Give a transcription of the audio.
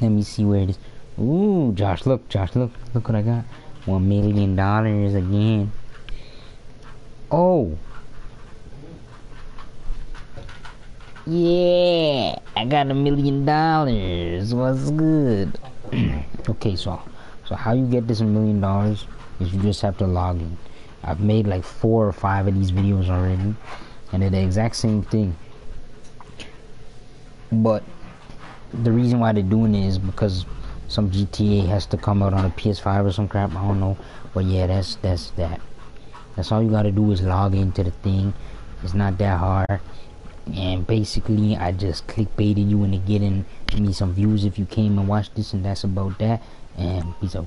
Let me see where it is. Ooh, Josh, look, Josh, look, look what I got. One million dollars again. Oh. Yeah, I got a million dollars. What's good? okay, so, so how you get this a million dollars is you just have to log in. I've made like four or five of these videos already, and they're the exact same thing. But the reason why they're doing it is because some GTA has to come out on a PS5 or some crap. I don't know, but yeah, that's that's that. That's all you gotta do is log into the thing. It's not that hard. And basically, I just clickbaited you into getting me some views if you came and watched this, and that's about that. And peace out.